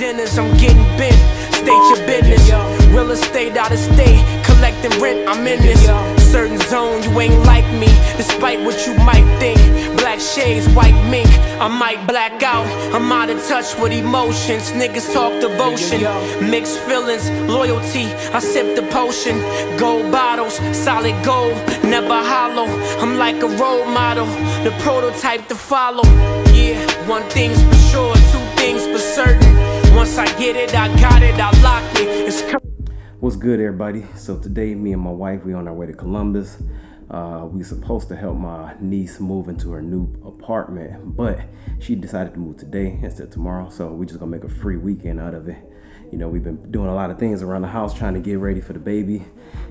dinners, I'm getting bent. State your business. Real estate out of state, collecting rent, I'm in this. Certain zone, you ain't like me, despite what you might think. Black shades, white mink, I might black out. I'm out of touch with emotions. Niggas talk devotion, mixed feelings, loyalty. I sip the potion. Gold bottles, solid gold, never hollow. I'm like a role model, the prototype to follow. Yeah, one thing's for sure, two things for certain. Once I get it, I got it, I lock it. It's What's good, everybody? So today, me and my wife, we on our way to Columbus. Uh, we supposed to help my niece move into her new apartment, but she decided to move today instead of tomorrow. So we just gonna make a free weekend out of it. You know, we've been doing a lot of things around the house trying to get ready for the baby.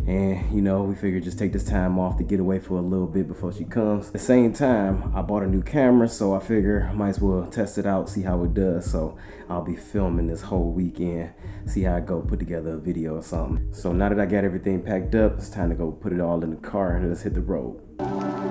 And, you know, we figured just take this time off to get away for a little bit before she comes. At the same time, I bought a new camera, so I figure I might as well test it out, see how it does. So I'll be filming this whole weekend, see how I go put together a video or something. So now that I got everything packed up, it's time to go put it all in the car and let's hit the road.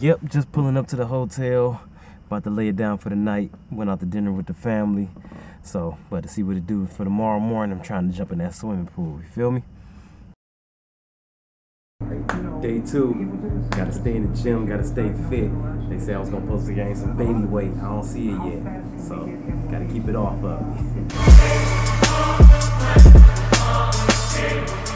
Yep, just pulling up to the hotel. About to lay it down for the night. Went out to dinner with the family. So, but to see what it do for tomorrow morning, I'm trying to jump in that swimming pool. You feel me? Day two, gotta stay in the gym, gotta stay fit. They say I was gonna supposed to gain some baby weight. I don't see it yet. So, gotta keep it off of me.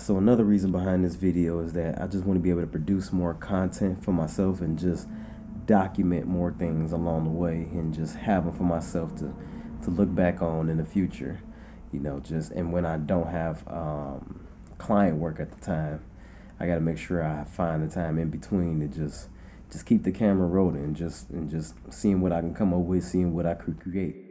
So another reason behind this video is that I just want to be able to produce more content for myself and just document more things along the way and just have them for myself to to look back on in the future. You know, just and when I don't have um, client work at the time, I got to make sure I find the time in between to just just keep the camera rolling just and just seeing what I can come up with, seeing what I could create.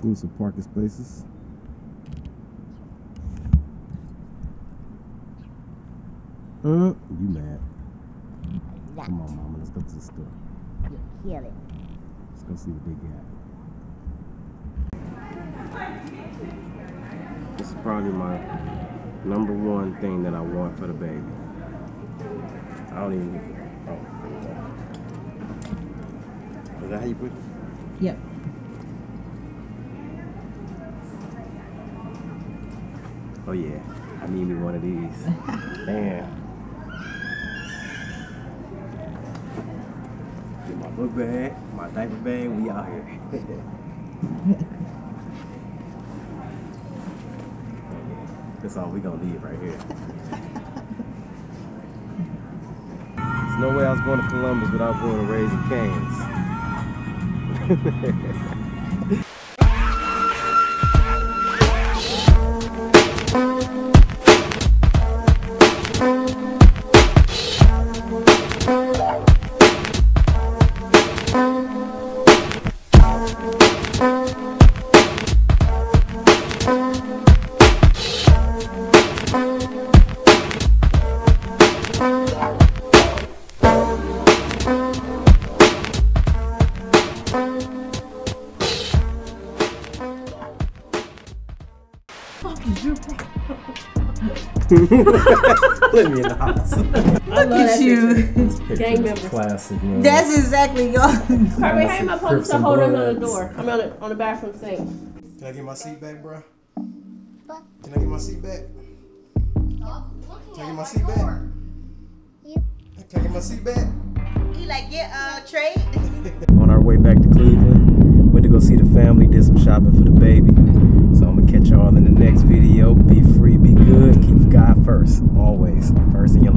Exclusive parking spaces. Uh, you mad? That Come on, mama, let's go to the store. you kill it. Let's go see what they got. This is probably my number one thing that I want for the baby. I don't even. Oh. Is that how you put it? Yep. Oh yeah, I need me one of these. Damn. Get my book bag, my diaper bag, we out here. That's all we gonna need right here. So no way I was going to Columbus without going to Raising Cane's. Let me in the house. Look at you. Gang members. Classic, man. That's exactly y'all. Harvey, how am I supposed to and hold on the door? I'm on the, on the bathroom sink. Can I get my seat back, bro? What? Can I get my seat back? Can I get my seat back? Yep. Can I get my seat back? He like, yeah, uh, trade. on our way back to Cleveland. Went to go see the family, did some shopping for the baby. Y'all in the next video. Be free, be good, keep God first, always, first in your.